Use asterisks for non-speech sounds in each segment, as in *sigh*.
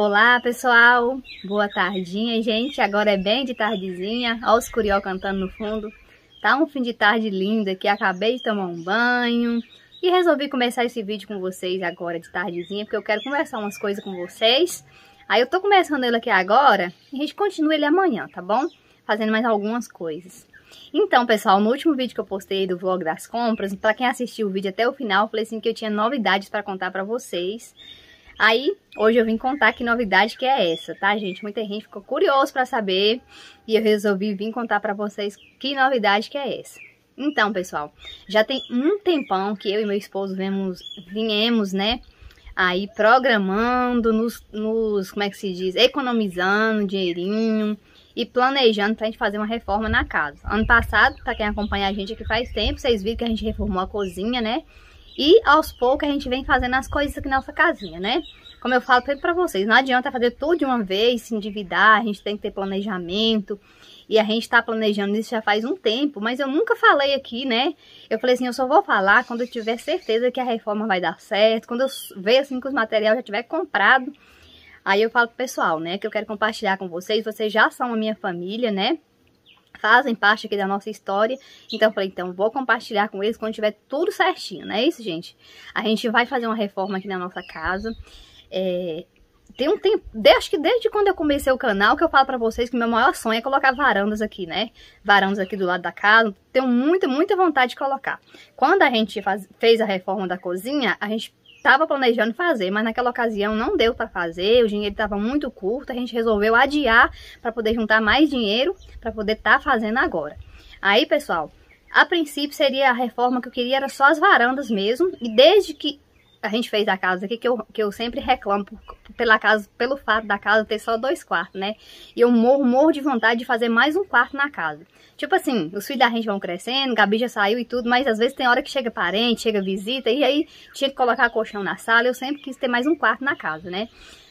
Olá pessoal, boa tardinha gente, agora é bem de tardezinha, olha os curió cantando no fundo. Tá um fim de tarde lindo aqui, acabei de tomar um banho e resolvi começar esse vídeo com vocês agora de tardezinha, porque eu quero conversar umas coisas com vocês. Aí eu tô começando ele aqui agora e a gente continua ele amanhã, tá bom? Fazendo mais algumas coisas. Então, pessoal, no último vídeo que eu postei do vlog das compras, para quem assistiu o vídeo até o final, eu falei assim que eu tinha novidades para contar para vocês. Aí, hoje eu vim contar que novidade que é essa, tá, gente? Muita gente ficou curioso para saber e eu resolvi vir contar para vocês que novidade que é essa. Então, pessoal, já tem um tempão que eu e meu esposo vemos, viemos, né, aí programando, nos, nos, como é que se diz, economizando dinheirinho e planejando pra gente fazer uma reforma na casa. Ano passado, pra quem acompanha a gente aqui faz tempo, vocês viram que a gente reformou a cozinha, né, e aos poucos a gente vem fazendo as coisas aqui na nossa casinha, né? Como eu falo sempre pra vocês, não adianta fazer tudo de uma vez, se endividar, a gente tem que ter planejamento. E a gente tá planejando isso já faz um tempo, mas eu nunca falei aqui, né? Eu falei assim, eu só vou falar quando eu tiver certeza que a reforma vai dar certo, quando eu ver assim que os materiais já tiver comprado. Aí eu falo pro pessoal, né, que eu quero compartilhar com vocês, vocês já são a minha família, né? Fazem parte aqui da nossa história. Então eu falei, então vou compartilhar com eles quando tiver tudo certinho, não é isso, gente? A gente vai fazer uma reforma aqui na nossa casa. É, tem um tempo, acho que desde quando eu comecei o canal, que eu falo pra vocês que meu maior sonho é colocar varandas aqui, né? Varandas aqui do lado da casa. Tenho muita, muita vontade de colocar. Quando a gente faz, fez a reforma da cozinha, a gente estava planejando fazer, mas naquela ocasião não deu para fazer, o dinheiro estava muito curto, a gente resolveu adiar para poder juntar mais dinheiro para poder estar tá fazendo agora. Aí, pessoal, a princípio seria a reforma que eu queria era só as varandas mesmo, e desde que a gente fez a casa aqui, que eu, que eu sempre reclamo pela casa, pelo fato da casa ter só dois quartos, né? E eu morro, morro de vontade de fazer mais um quarto na casa. Tipo assim, os filhos da gente vão crescendo, Gabi já saiu e tudo, mas às vezes tem hora que chega parente, chega visita, e aí tinha que colocar colchão na sala, eu sempre quis ter mais um quarto na casa, né?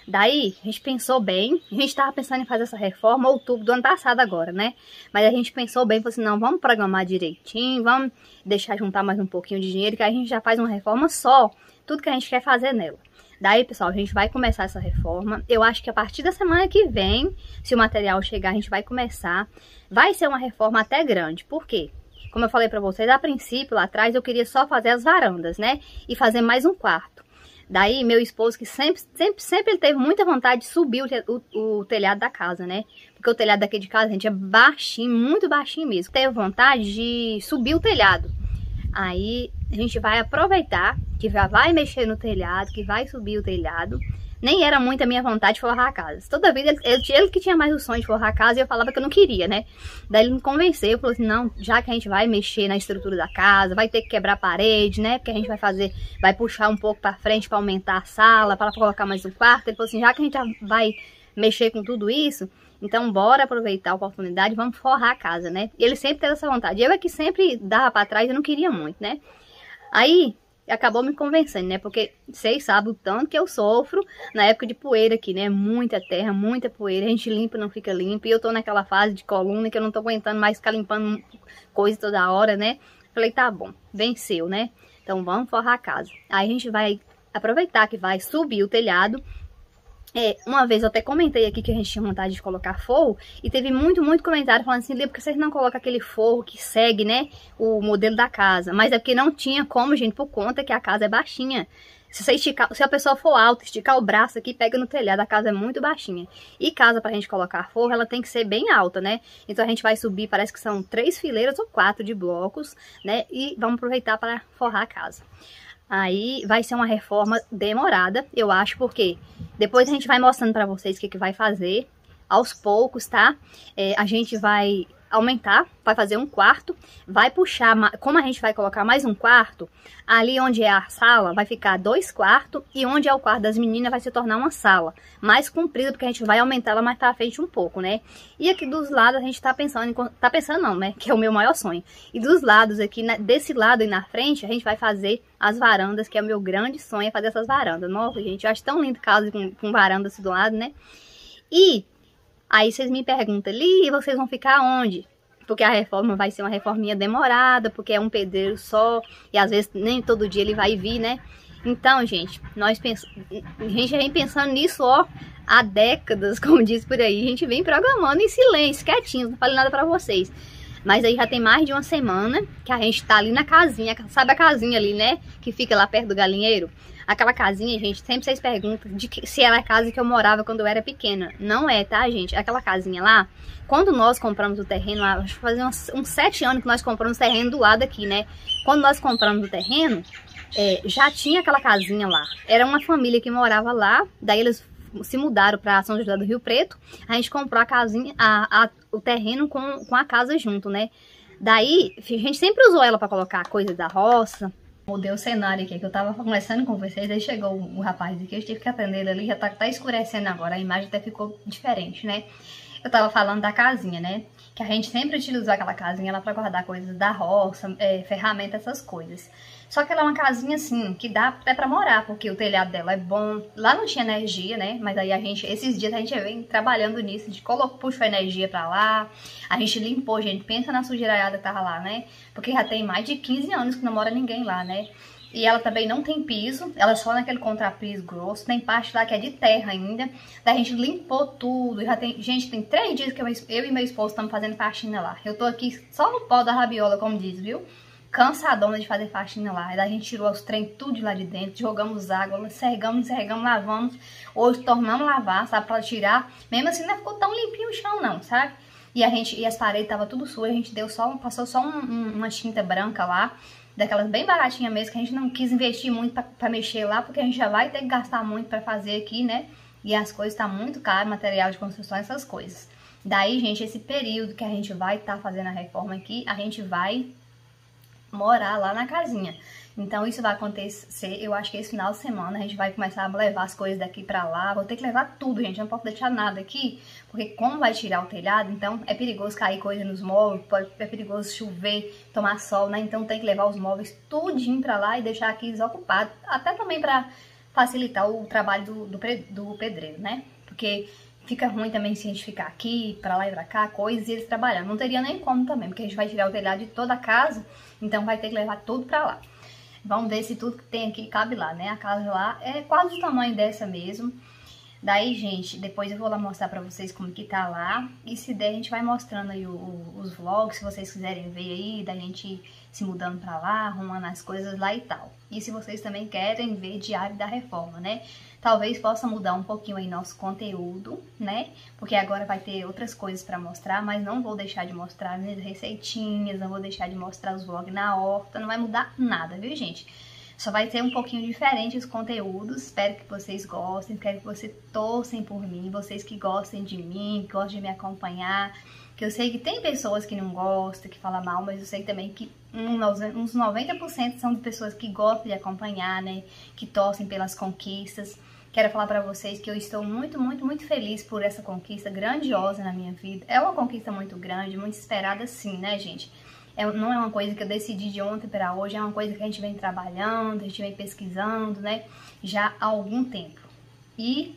Daí, a gente pensou bem, a gente tava pensando em fazer essa reforma outubro do ano passado agora, né? Mas a gente pensou bem, falou assim, não, vamos programar direitinho, vamos deixar juntar mais um pouquinho de dinheiro, que a gente já faz uma reforma só, tudo que a gente quer fazer nela. Daí, pessoal, a gente vai começar essa reforma. Eu acho que a partir da semana que vem, se o material chegar, a gente vai começar. Vai ser uma reforma até grande. Por quê? Como eu falei pra vocês, a princípio, lá atrás, eu queria só fazer as varandas, né? E fazer mais um quarto. Daí, meu esposo, que sempre, sempre, sempre ele teve muita vontade de subir o, o, o, telhado da casa, né? Porque o telhado daqui de casa, gente, é baixinho, muito baixinho mesmo. Teve vontade de subir o telhado. Aí, a gente vai aproveitar que já vai mexer no telhado, que vai subir o telhado. Nem era muito a minha vontade de forrar a casa. Toda vida, ele, ele, que tinha mais o sonho de forrar a casa e eu falava que eu não queria, né? Daí ele me convenceu, falou assim, não, já que a gente vai mexer na estrutura da casa, vai ter que quebrar a parede, né? Porque a gente vai fazer, vai puxar um pouco pra frente para aumentar a sala, para colocar mais um quarto. Ele falou assim, já que a gente vai mexer com tudo isso, então bora aproveitar a oportunidade, vamos forrar a casa, né? E ele sempre teve essa vontade. Eu é que sempre dava para trás e não queria muito, né? Aí, acabou me convencendo, né? Porque vocês sabem o tanto que eu sofro na época de poeira aqui, né? Muita terra, muita poeira. A gente limpa, não fica limpo. E eu tô naquela fase de coluna que eu não tô aguentando mais ficar limpando coisa toda hora, né? Falei, tá bom, venceu, né? Então vamos forrar a casa. Aí a gente vai aproveitar que vai subir o telhado é, uma vez eu até comentei aqui que a gente tinha vontade de colocar forro e teve muito, muito comentário falando assim, Lê, por que vocês não colocam aquele forro que segue, né, o modelo da casa? Mas é porque não tinha como, gente, por conta que a casa é baixinha. Se, você esticar, se a pessoa for alta, esticar o braço aqui, pega no telhado, a casa é muito baixinha. E casa pra gente colocar forro, ela tem que ser bem alta, né? Então a gente vai subir, parece que são três fileiras ou quatro de blocos, né? E vamos aproveitar para forrar a casa. Aí vai ser uma reforma demorada, eu acho, porque depois a gente vai mostrando para vocês o que, que vai fazer aos poucos, tá? É, a gente vai aumentar, vai fazer um quarto, vai puxar, como a gente vai colocar mais um quarto, ali onde é a sala vai ficar dois quartos e onde é o quarto das meninas vai se tornar uma sala mais comprida, porque a gente vai aumentar ela mais pra frente um pouco, né? E aqui dos lados a gente tá pensando, em, tá pensando não, né? *laughs* Que é o meu maior sonho. E dos lados aqui, desse lado e na frente, a gente vai fazer as varandas, que é o meu grande sonho, é fazer essas varandas. Nossa, gente, eu acho tão lindo casa com, com varanda assim do lado, né? E Aí vocês me perguntam, ali vocês vão ficar onde? Porque a reforma vai ser uma reforminha demorada, porque é um pedreiro só, e às vezes nem todo dia ele vai vir, né? Então, gente, nós pensamos, a gente vem pensando nisso, ó, há décadas, *laughs* como diz por aí. A gente vem programando em silêncio, quietinho, não falei nada pra vocês. Mas aí já tem mais de uma semana que a gente tá ali na casinha, sabe a casinha ali, né? Que fica lá perto do galinheiro. Aquela casinha, gente, sempre vocês perguntam de que, se era a casa que eu morava quando eu era pequena. Não é, tá, gente? Aquela casinha lá, quando nós compramos o terreno, acho que fazia uns, uns sete anos que nós compramos o terreno do lado aqui, né? Quando nós compramos o terreno, é, já tinha aquela casinha lá. Era uma família que morava lá, daí eles se mudaram para São José do Rio Preto. A gente comprou a casinha, a, a, o terreno com, com a casa junto, né? Daí, a gente sempre usou ela para colocar coisa da roça. Mudei o cenário aqui, que eu tava conversando com vocês, aí chegou o, o rapaz aqui, eu tive que atender ele ali, já tá, tá escurecendo agora, a imagem até ficou diferente, né? Eu tava falando da casinha, né? Que a gente sempre utilizou aquela casinha lá pra guardar coisas da roça, é, ferramenta, essas coisas. Só que ela é uma casinha assim, que dá até pra morar, porque o telhado dela é bom. Lá não tinha energia, né? Mas aí a gente, esses dias a gente vem trabalhando nisso, gente colocou, puxou a energia pra lá, a gente limpou, gente. Pensa na sujeiraiada que tava lá, né? Porque já tem mais de 15 anos que não mora ninguém lá, né? E ela também não tem piso, ela é só naquele contrapiso grosso, tem parte lá que é de terra ainda. Daí a gente limpou tudo, já tem, gente, tem três dias que eu, eu e meu esposo estamos fazendo faxina lá. Eu tô aqui só no pó da rabiola, como diz, viu? Cansadona de fazer faxina lá. Aí a gente tirou os trem tudo de lá de dentro, jogamos água, sergamos, sergamos, lavamos. Hoje tornamos lavar, sabe, pra tirar. Mesmo assim não ficou tão limpinho o chão não, sabe? E a gente, e as paredes tava tudo sujas, a gente deu só, passou só um, um, uma tinta branca lá, daquelas bem baratinha mesmo, que a gente não quis investir muito pra, pra, mexer lá, porque a gente já vai ter que gastar muito pra fazer aqui, né? E as coisas tá muito caro, material de construção, essas coisas. Daí, gente, esse período que a gente vai estar tá fazendo a reforma aqui, a gente vai morar lá na casinha. Então isso vai acontecer, eu acho que esse final de semana a gente vai começar a levar as coisas daqui pra lá. Vou ter que levar tudo, gente, não posso deixar nada aqui, porque como vai tirar o telhado, então é perigoso cair coisa nos móveis, é perigoso chover, tomar sol, né? Então tem que levar os móveis tudinho pra lá e deixar aqui desocupado, até também pra facilitar o trabalho do, do, do pedreiro, né? Porque fica ruim também se a gente ficar aqui, pra lá e pra cá, coisas, e eles trabalhando. Não teria nem como também, porque a gente vai tirar o telhado de toda a casa, então vai ter que levar tudo pra lá. Vamos ver se tudo que tem aqui cabe lá, né? A casa lá é quase o tamanho dessa mesmo. Daí, gente, depois eu vou lá mostrar pra vocês como que tá lá. E se der, a gente vai mostrando aí o, o, os vlogs, se vocês quiserem ver aí, da gente se mudando pra lá, arrumando as coisas lá e tal. E se vocês também querem ver Diário da Reforma, né? Talvez possa mudar um pouquinho aí nosso conteúdo, né? Porque agora vai ter outras coisas pra mostrar, mas não vou deixar de mostrar as receitinhas, não vou deixar de mostrar os vlogs na horta, não vai mudar nada, viu, gente? Só vai ser um pouquinho diferente os conteúdos. Espero que vocês gostem, quero que vocês torcem por mim, vocês que gostem de mim, que gostem de me acompanhar. Que eu sei que tem pessoas que não gostam, que falam mal, mas eu sei também que uns 90% são de pessoas que gostam de acompanhar, né? Que torcem pelas conquistas. Quero falar para vocês que eu estou muito, muito, muito feliz por essa conquista grandiosa na minha vida. É uma conquista muito grande, muito esperada sim, né, gente? é, não é uma coisa que eu decidi de ontem para hoje, é uma coisa que a gente vem trabalhando, a gente vem pesquisando, né, já há algum tempo. E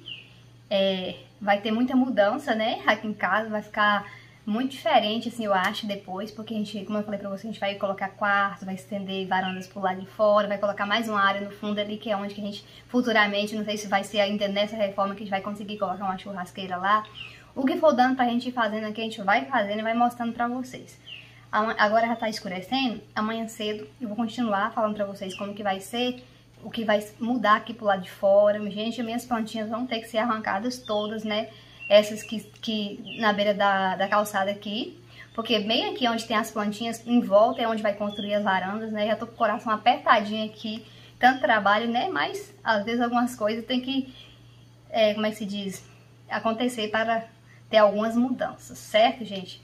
é, vai ter muita mudança, né, aqui em casa, vai ficar muito diferente, assim, eu acho, depois, porque a gente, como eu falei pra você, a gente vai colocar quartos, vai estender varandas pro lado de fora, vai colocar mais uma área no fundo ali, que é onde que a gente, futuramente, não sei se vai ser ainda nessa reforma que a gente vai conseguir colocar uma churrasqueira lá. O que for dando pra gente ir fazendo aqui, a gente vai fazendo e vai mostrando pra vocês. Agora já tá escurecendo, amanhã cedo eu vou continuar falando pra vocês como que vai ser, o que vai mudar aqui pro lado de fora. Gente, minhas plantinhas vão ter que ser arrancadas todas, né? Essas que, que na beira da, da calçada aqui. Porque bem aqui onde tem as plantinhas, em volta é onde vai construir as varandas, né? Já tô com o coração apertadinho aqui, tanto trabalho, né? Mas às vezes algumas coisas tem que, é, como é que se diz, acontecer para ter algumas mudanças, certo, gente?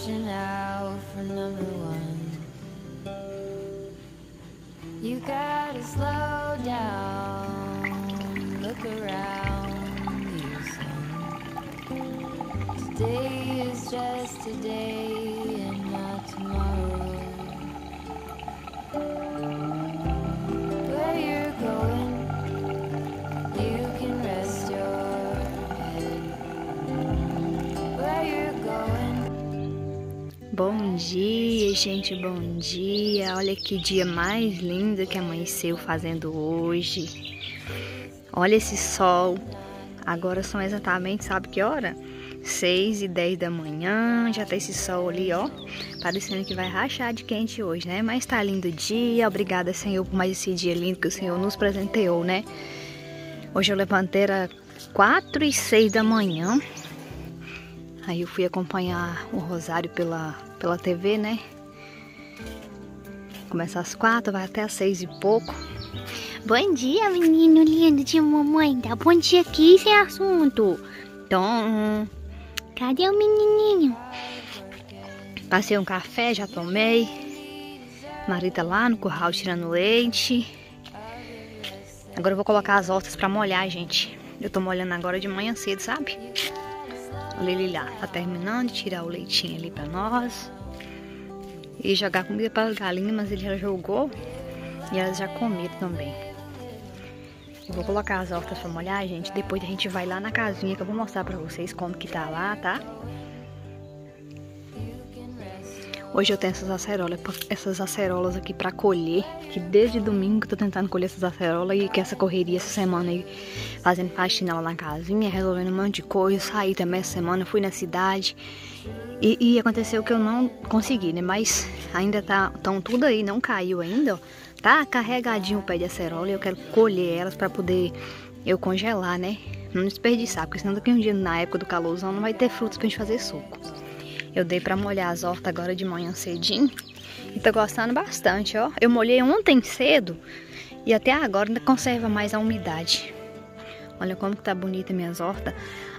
Watching out for number one. You gotta slow down, look around you, son. Today is just today Oi, gente, bom dia. Olha que dia mais lindo que amanheceu fazendo hoje. Olha esse sol. Agora são exatamente, sabe que hora? 6 e 10 da manhã. Já tá esse sol ali, ó. Parecendo que vai rachar de quente hoje, né? Mas tá lindo dia. Obrigada, Senhor, por mais esse dia lindo que o Senhor nos presenteou, né? Hoje eu levantei era 4 e 6 da manhã. Aí eu fui acompanhar o Rosário pela, pela TV, né? Começa às quatro, vai até às seis e pouco. Bom dia, menino lindo de mamãe. Dá bom dia aqui sem assunto. Então, cadê o menininho? Passei um café, já tomei. Marita lá no curral tirando leite. Agora eu vou colocar as hortas para molhar, gente. Eu tô molhando agora de manhã cedo, sabe? Ele lá, tá terminando de tirar o leitinho ali pra nós. E jogar comida para as galinhas, mas ele já jogou. E elas já comeram também. Eu vou colocar as hortas pra molhar, gente. Depois a gente vai lá na casinha que eu vou mostrar pra vocês como que tá lá, tá? Hoje eu tenho essas acerolas, essas acerolas aqui para colher, que desde domingo eu tô tentando colher essas acerolas e que essa correria essa semana aí, fazendo faxina lá na casinha, resolvendo um monte de coisa, saí também essa semana, fui na cidade e, e aconteceu que eu não consegui, né, mas ainda tá, tão tudo aí, não caiu ainda, ó, tá carregadinho o pé de acerola e eu quero colher elas para poder eu congelar, né, não desperdiçar, porque senão daqui um dia na época do calorzão não vai ter frutos pra gente fazer suco. Eu dei pra molhar as hortas agora de manhã cedinho. E tô gostando bastante, ó. Eu molhei ontem cedo e até agora ainda conserva mais a umidade. Olha como que tá bonita minhas hortas.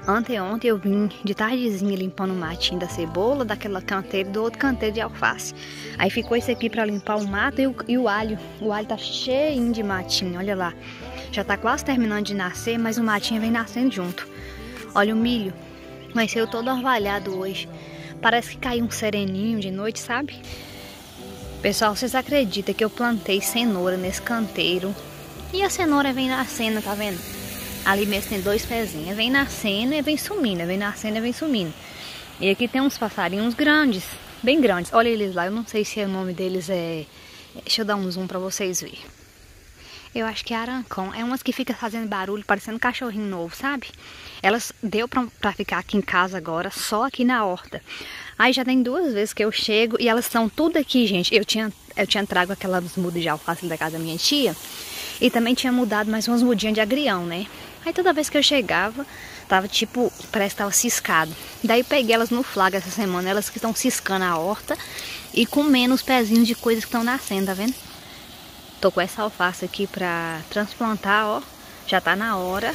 Ontem, ontem eu vim de tardezinha limpando o matinho da cebola, daquela canteira do outro canteiro de alface. Aí ficou esse aqui para limpar o mato e o, e o, alho. O alho tá cheio de matinho, olha lá. Já tá quase terminando de nascer, mas o matinho vem nascendo junto. Olha o milho. Nasceu todo orvalhado hoje. Parece que caiu um sereninho de noite, sabe? Pessoal, vocês acreditam que eu plantei cenoura nesse canteiro? E a cenoura vem nascendo, tá vendo? Ali mesmo tem dois pezinhos. Vem nascendo e vem sumindo, vem nascendo e vem sumindo. E aqui tem uns passarinhos grandes, bem grandes. Olha eles lá, eu não sei se o nome deles é... Deixa eu dar um zoom pra vocês verem. Eu acho que é arancão. É umas que fica fazendo barulho, parecendo um cachorrinho novo, sabe? Elas deu pra, pra ficar aqui em casa agora, só aqui na horta. Aí já tem duas vezes que eu chego e elas estão tudo aqui, gente. Eu tinha, eu tinha trago aquelas mudas de alface da casa da minha tia. E também tinha mudado mais umas mudinhas de agrião, né? Aí toda vez que eu chegava, tava tipo, parece que tava ciscado. Daí peguei elas no flagra essa semana, elas que estão ciscando a horta e comendo os pezinhos de coisas que estão nascendo, tá vendo? Tô com essa alface aqui pra transplantar, ó. Já tá na hora.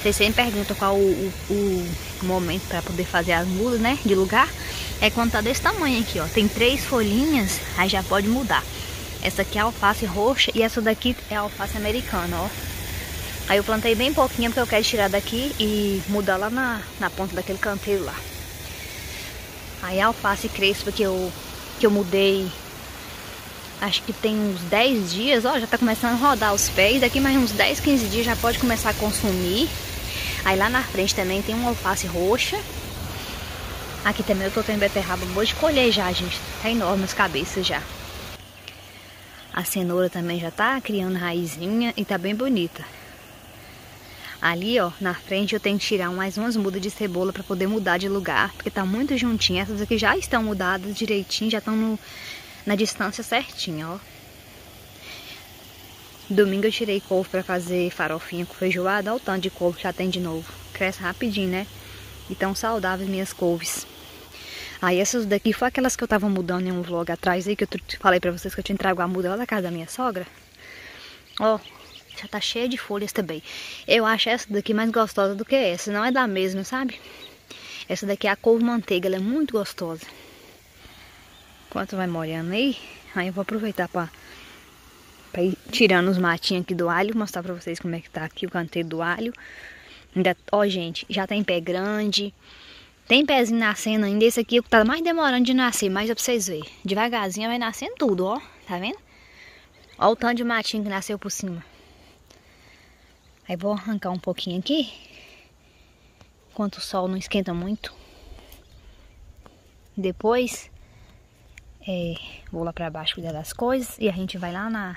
Vocês sempre perguntam qual o, o, o momento para poder fazer as mudas, né? De lugar. É quando tá desse tamanho aqui, ó. Tem três folhinhas, aí já pode mudar. Essa aqui é alface roxa e essa daqui é alface americana, ó. Aí eu plantei bem pouquinho porque eu quero tirar daqui e mudar lá na, na ponta daquele canteiro lá. Aí a alface crespa que eu, que eu mudei acho que tem uns 10 dias, ó, já tá começando a rodar os pés. Daqui mais uns 10, 15 dias já pode começar a consumir. Aí lá na frente também tem uma alface roxa. Aqui também eu tô tendo beterraba boa de colher já, gente. Tá enorme as cabeças já. A cenoura também já tá criando raizinha e tá bem bonita. Ali, ó, na frente eu tenho que tirar mais umas mudas de cebola para poder mudar de lugar, porque tá muito juntinho. Essas aqui já estão mudadas direitinho, já estão no na distância certinha, ó. Domingo eu tirei couve para fazer farofinha com feijoada. Olha o tanto de couve que já tem de novo. Cresce rapidinho, né? E tão saudáveis minhas couves. Aí essas daqui foi aquelas que eu tava mudando em um vlog atrás aí, que eu falei pra vocês que eu tinha entregue a muda lá da casa da minha sogra. Ó, já tá cheia de folhas também. Eu acho essa daqui mais gostosa do que essa. Não é da mesma, sabe? Essa daqui é a couve manteiga, ela é muito gostosa. Enquanto vai molhando aí, aí eu vou aproveitar para pra ir tirando os matinhos aqui do alho, mostrar pra vocês como é que tá aqui o canteiro do alho. Ainda, ó gente, já tem pé grande, tem pezinho nascendo ainda, esse aqui é tá mais demorando de nascer, mas é pra vocês verem. Devagarzinho vai nascendo tudo, ó, tá vendo? Ó o tanto de matinho que nasceu por cima. Aí vou arrancar um pouquinho aqui, enquanto o sol não esquenta muito. Depois É, vou lá pra baixo cuidar das coisas e a gente vai lá na,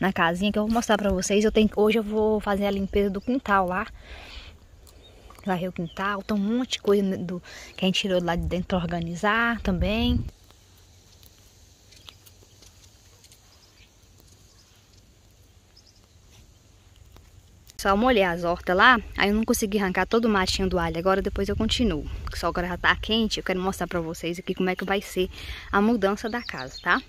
na casinha que eu vou mostrar pra vocês. Eu tenho, hoje eu vou fazer a limpeza do quintal lá. Varrer o quintal, tem um monte de coisa do, que a gente tirou lá de dentro pra organizar também. Só molhei as hortas lá, aí eu não consegui arrancar todo o matinho do alho. Agora depois eu continuo. Só agora já tá quente, eu quero mostrar pra vocês aqui como é que vai ser a mudança da casa, tá?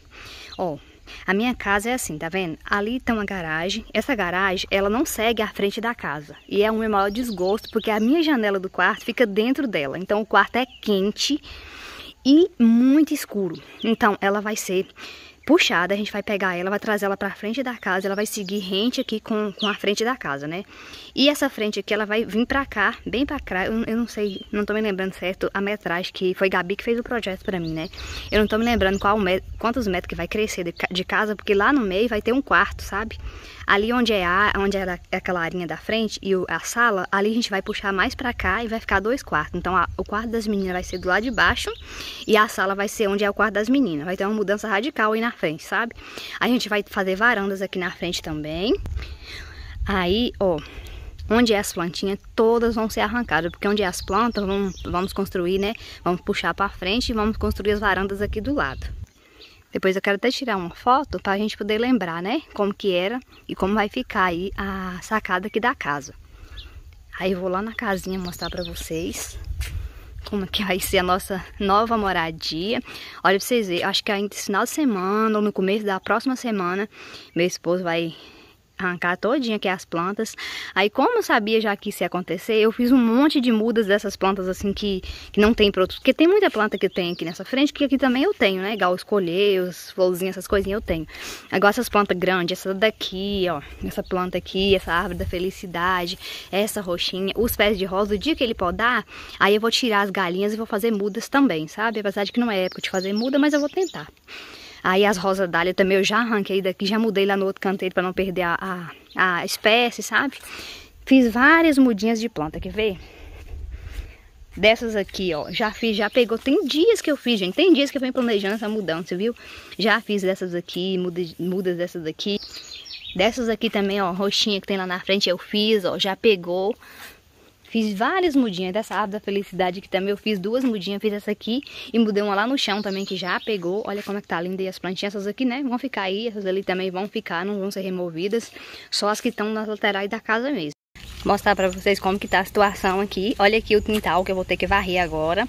Ó, a minha casa é assim, tá vendo? Ali tem uma garagem. Essa garagem, ela não segue a frente da casa. E é o meu maior desgosto, porque a minha janela do quarto fica dentro dela. Então o quarto é quente e muito escuro. Então ela vai ser puxada, a gente vai pegar ela, vai trazer ela pra frente da casa, ela vai seguir rente aqui com, com a frente da casa, né? E essa frente aqui, ela vai vir pra cá, bem pra cá, eu, eu não sei, não tô me lembrando certo a metragem, que foi Gabi que fez o projeto pra mim, né? Eu não tô me lembrando qual quantos metros que vai crescer de, de casa, porque lá no meio vai ter um quarto, sabe? Ali onde é a, onde era aquela arinha da frente e o, a sala, ali a gente vai puxar mais pra cá e vai ficar dois quartos. Então a, o quarto das meninas vai ser do lado de baixo e a sala vai ser onde é o quarto das meninas. Vai ter uma mudança radical aí na frente, sabe? A gente vai fazer varandas aqui na frente também. Aí, ó, onde é as plantinhas, todas vão ser arrancadas, porque onde é as plantas, vamos, vamos construir, né? Vamos puxar para frente e vamos construir as varandas aqui do lado. Depois eu quero até tirar uma foto para a gente poder lembrar, né? Como que era e como vai ficar aí a sacada aqui da casa. Aí eu vou lá na casinha mostrar para vocês como que vai ser a nossa nova moradia. Olha pra vocês verem, acho que ainda esse final de semana ou no começo da próxima semana, meu esposo vai arrancar todinha aqui as plantas. Aí como eu sabia já que isso ia acontecer, eu fiz um monte de mudas dessas plantas assim que, que não tem produto. Porque tem muita planta que tem aqui nessa frente, que aqui também eu tenho, né? Igual escolher, os florzinhos, essas coisinhas eu tenho. Agora essas plantas grandes, essa daqui, ó. Essa planta aqui, essa árvore da felicidade, essa roxinha, os pés de rosa, o dia que ele podar, aí eu vou tirar as galinhas e vou fazer mudas também, sabe? Apesar de que não é época de fazer muda, mas eu vou tentar. Aí as rosas dália também eu já arranquei daqui, já mudei lá no outro canteiro para não perder a, a, a, espécie, sabe? Fiz várias mudinhas de planta, quer ver? Dessas aqui, ó, já fiz, já pegou, tem dias que eu fiz, gente, tem dias que eu venho planejando essa mudança, viu? Já fiz dessas aqui, mudas, mudas dessas aqui. Dessas aqui também, ó, roxinha que tem lá na frente eu fiz, ó, já pegou. Fiz várias mudinhas dessa árvore da felicidade que também eu fiz duas mudinhas, fiz essa aqui e mudei uma lá no chão também que já pegou. Olha como é que tá linda e as plantinhas, essas aqui, né, vão ficar aí, essas ali também vão ficar, não vão ser removidas, só as que estão nas laterais da casa mesmo. Mostrar pra vocês como que tá a situação aqui. Olha aqui o quintal que eu vou ter que varrer agora.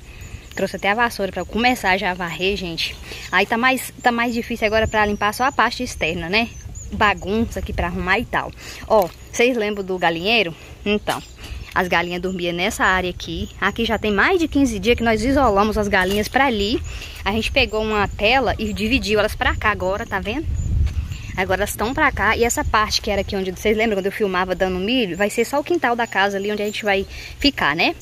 Trouxe até a vassoura para começar já a varrer, gente. Aí tá mais, tá mais difícil agora para limpar só a parte externa, né? Bagunça aqui para arrumar e tal. Ó, vocês lembram do galinheiro? Então, as galinhas dormiam nessa área aqui. Aqui já tem mais de 15 dias que nós isolamos as galinhas para ali. A gente pegou uma tela e dividiu elas para cá agora, tá vendo? Agora elas estão para cá e essa parte que era aqui onde vocês lembram quando eu filmava dando milho, vai ser só o quintal da casa ali onde a gente vai ficar, né?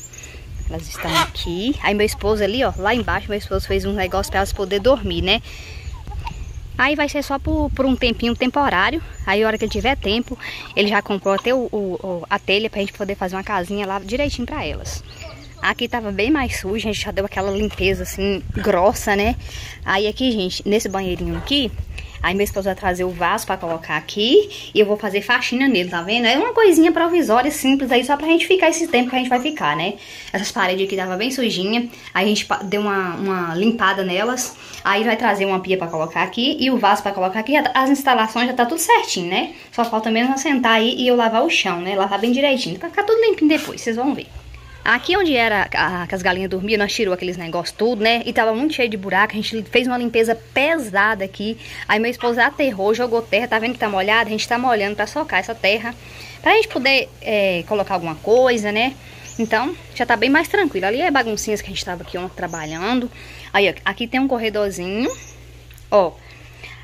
Elas estão aqui. Aí meu esposo ali, ó, lá embaixo, meu esposo fez um negócio para elas poder dormir, né? Aí vai ser só por, por um tempinho temporário. Aí a hora que ele tiver tempo, ele já comprou até o, o, a telha pra gente poder fazer uma casinha lá direitinho pra elas. Aqui tava bem mais sujo, a gente já deu aquela limpeza assim, grossa, né? Aí aqui, gente, nesse banheirinho aqui, Aí meu esposo vai trazer o vaso pra colocar aqui e eu vou fazer faxina nele, tá vendo? É uma coisinha provisória, simples aí, só pra gente ficar esse tempo que a gente vai ficar, né? Essas paredes aqui tava bem sujinha, aí a gente deu uma, uma limpada nelas, aí vai trazer uma pia pra colocar aqui e o vaso pra colocar aqui. As instalações já tá tudo certinho, né? Só falta mesmo sentar aí e eu lavar o chão, né? Lavar bem direitinho, pra ficar tudo limpinho depois, vocês vão ver. Aqui onde era a, que as galinhas dormiam, nós tirou aqueles negócios tudo, né? E tava muito cheio de buraco, a gente fez uma limpeza pesada aqui. Aí meu esposo aterrou, jogou terra, tá vendo que tá molhado? A gente tá molhando pra socar essa terra, pra gente poder é, colocar alguma coisa, né? Então, já tá bem mais tranquilo. Ali é baguncinhas que a gente tava aqui ontem trabalhando. Aí, ó, aqui tem um corredorzinho, ó.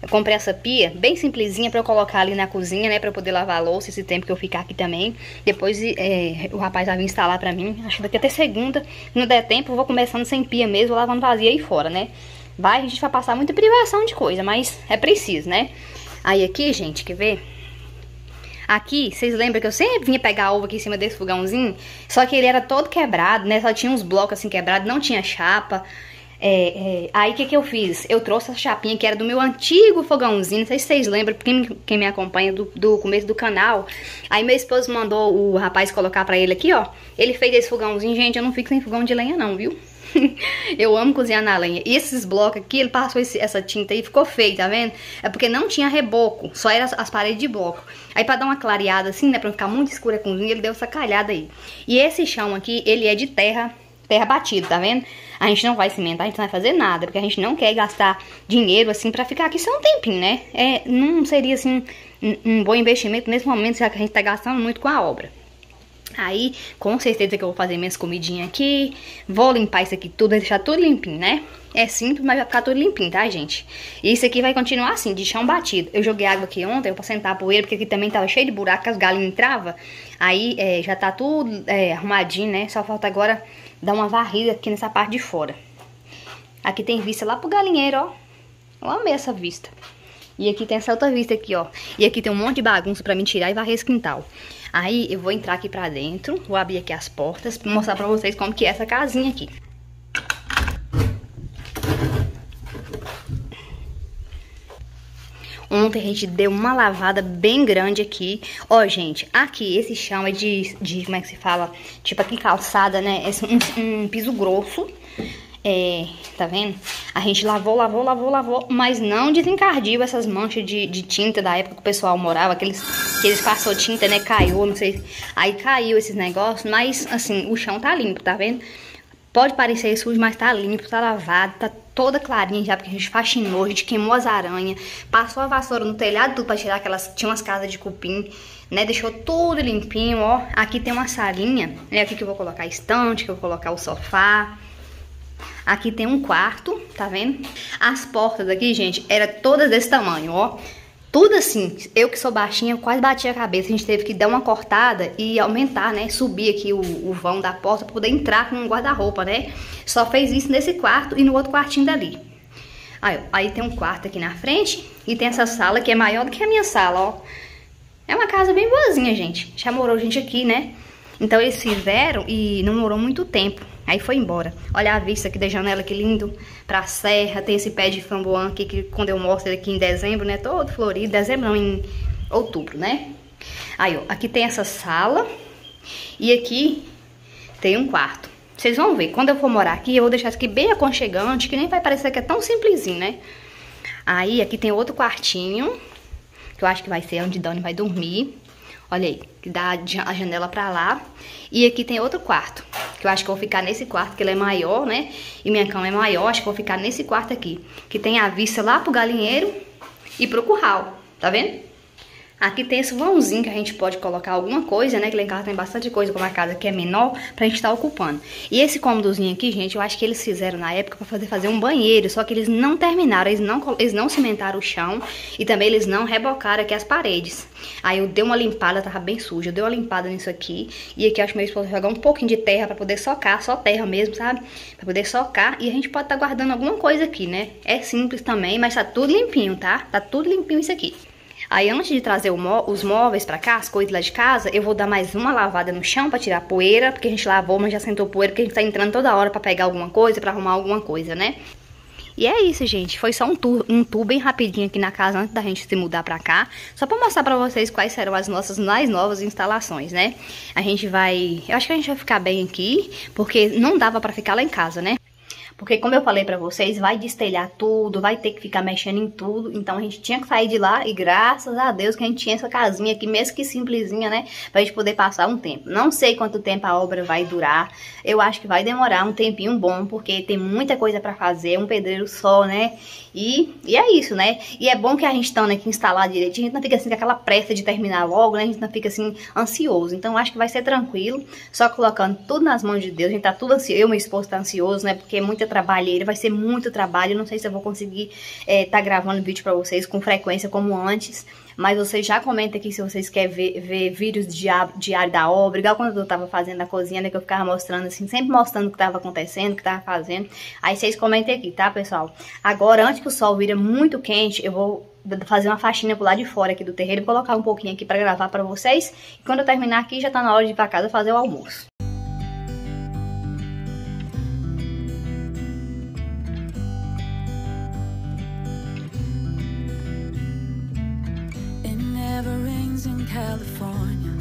Eu comprei essa pia bem simplesinha pra eu colocar ali na cozinha, né? Pra eu poder lavar a louça esse tempo que eu ficar aqui também. Depois é, o rapaz vai vir instalar pra mim. Acho que daqui até segunda. Se não der tempo, eu vou começando sem pia mesmo, lavando vazia aí fora, né? Vai, a gente vai passar muita privação de coisa, mas é preciso, né? Aí aqui, gente, quer ver? Aqui, vocês lembram que eu sempre vinha pegar ovo aqui em cima desse fogãozinho? Só que ele era todo quebrado, né? Só tinha uns blocos assim quebrados, não tinha chapa. É, é, aí o que, que eu fiz? Eu trouxe essa chapinha que era do meu antigo fogãozinho. Não sei se vocês lembram, quem, quem me acompanha do, do começo do canal. Aí meu esposo mandou o rapaz colocar pra ele aqui, ó. Ele fez esse fogãozinho. Gente, eu não fico sem fogão de lenha não, viu? *laughs* eu amo cozinhar na lenha. E esses blocos aqui, ele passou esse, essa tinta aí, ficou feio, tá vendo? É porque não tinha reboco, só eram as, as, paredes de bloco. Aí pra dar uma clareada assim, né, pra não ficar muito escura a cozinha, ele deu essa calhada aí. E esse chão aqui, ele é de terra, terra batida, tá vendo? A gente não vai cimentar, a gente não vai fazer nada, porque a gente não quer gastar dinheiro assim pra ficar aqui só um tempinho, né? É, não seria assim um, um bom investimento nesse momento, já que a gente tá gastando muito com a obra. Aí, com certeza que eu vou fazer minhas comidinhas aqui. Vou limpar isso aqui tudo, deixar tudo limpinho, né? É simples, mas vai ficar tudo limpinho, tá, gente? E isso aqui vai continuar assim, de chão batido. Eu joguei água aqui ontem pra sentar a poeira, porque aqui também tava cheio de buraco, as galinhas entravam. Aí, é, já tá tudo é, arrumadinho, né? Só falta agora dar uma varrida aqui nessa parte de fora. Aqui tem vista lá pro galinheiro, ó. Eu amei essa vista. E aqui tem essa outra vista aqui, ó. E aqui tem um monte de bagunça pra me tirar e varrer esse quintal. Aí eu vou entrar aqui pra dentro, vou abrir aqui as portas pra mostrar pra vocês como que é essa casinha aqui. Ontem a gente deu uma lavada bem grande aqui. Ó, gente, aqui esse chão é de, de como é que se fala? Tipo aqui calçada, né? É um, um piso grosso. É, tá vendo? A gente lavou, lavou, lavou, lavou, mas não desencardiu essas manchas de, de tinta da época que o pessoal morava, aqueles que eles passou tinta, né, caiu, não sei, aí caiu esses negócios, mas assim, o chão tá limpo, tá vendo? Pode parecer sujo, mas tá limpo, tá lavado, tá toda clarinha já, porque a gente faxinou, a gente queimou as aranhas, passou a vassoura no telhado tudo pra tirar aquelas, tinha umas casas de cupim, né, deixou tudo limpinho, ó. Aqui tem uma salinha, é aqui que eu vou colocar a estante, que eu vou colocar o sofá, Aqui tem um quarto, tá vendo? As portas aqui, gente, era todas desse tamanho, ó. Tudo assim, eu que sou baixinha, quase bati a cabeça. A gente teve que dar uma cortada e aumentar, né? Subir aqui o, o vão da porta pra poder entrar com um guarda-roupa, né? Só fez isso nesse quarto e no outro quartinho dali. Aí, aí tem um quarto aqui na frente e tem essa sala que é maior do que a minha sala, ó. É uma casa bem boazinha, gente. Já morou gente aqui, né? Então eles fizeram e não morou muito tempo. Aí foi embora. Olha a vista aqui da janela, que lindo. Pra serra, tem esse pé de framboã aqui, que quando eu mostro aqui em dezembro, né? Todo florido. Dezembro não, em outubro, né? Aí, ó, aqui tem essa sala. E aqui tem um quarto. Vocês vão ver, quando eu for morar aqui, eu vou deixar isso aqui bem aconchegante, que nem vai parecer que é tão simplesinho, né? Aí, aqui tem outro quartinho, que eu acho que vai ser onde Dani vai dormir. Olha aí, que dá a janela pra lá. E aqui tem outro quarto, que eu acho que vou ficar nesse quarto, que ele é maior, né? E minha cama é maior, acho que vou ficar nesse quarto aqui. Que tem a vista lá pro galinheiro e pro curral, tá vendo? Aqui tem esse vãozinho que a gente pode colocar alguma coisa, né? Que lá em casa tem bastante coisa, como a casa que é menor, pra gente estar tá ocupando. E esse cômodozinho aqui, gente, eu acho que eles fizeram na época pra fazer, fazer um banheiro, só que eles não terminaram, eles não, eles não cimentaram o chão e também eles não rebocaram aqui as paredes. Aí eu dei uma limpada, tava bem suja, eu dei uma limpada nisso aqui. E aqui eu acho que meu esposo jogar um pouquinho de terra pra poder socar, só terra mesmo, sabe? Pra poder socar e a gente pode estar tá guardando alguma coisa aqui, né? É simples também, mas tá tudo limpinho, tá? Tá tudo limpinho isso aqui. Aí antes de trazer os móveis pra cá, as coisas lá de casa, eu vou dar mais uma lavada no chão pra tirar poeira, porque a gente lavou, mas já sentou poeira, porque a gente tá entrando toda hora pra pegar alguma coisa, pra arrumar alguma coisa, né? E é isso, gente. Foi só um tour, um tour bem rapidinho aqui na casa antes da gente se mudar pra cá. Só pra mostrar pra vocês quais serão as nossas mais novas instalações, né? A gente vai... Eu acho que a gente vai ficar bem aqui, porque não dava pra ficar lá em casa, né? Porque como eu falei pra vocês, vai destelhar tudo, vai ter que ficar mexendo em tudo. Então a gente tinha que sair de lá e graças a Deus que a gente tinha essa casinha aqui, mesmo que simplesinha, né? Pra gente poder passar um tempo. Não sei quanto tempo a obra vai durar. Eu acho que vai demorar um tempinho bom, porque tem muita coisa pra fazer, um pedreiro só, né? E, e é isso, né? E é bom que a gente estando aqui instalado direito, a gente não fica assim com aquela pressa de terminar logo, né? A gente não fica assim ansioso. Então acho que vai ser tranquilo, só colocando tudo nas mãos de Deus. A gente tá tudo ansioso, eu meu esposo tá ansioso, né? Porque é muita trabalheira, vai ser muito trabalho. Não sei se eu vou conseguir é, tá gravando vídeo pra vocês com frequência como antes. Mas vocês já comentem aqui se vocês querem ver, ver vídeos diário da obra, igual quando eu tava fazendo a cozinha, né, que eu ficava mostrando assim, sempre mostrando o que tava acontecendo, o que tava fazendo. Aí vocês comentem aqui, tá, pessoal? Agora, antes que o sol vira muito quente, eu vou fazer uma faxina pro lado de fora aqui do terreiro colocar um pouquinho aqui pra gravar pra vocês. E quando eu terminar aqui, já tá na hora de ir pra casa fazer o almoço. California.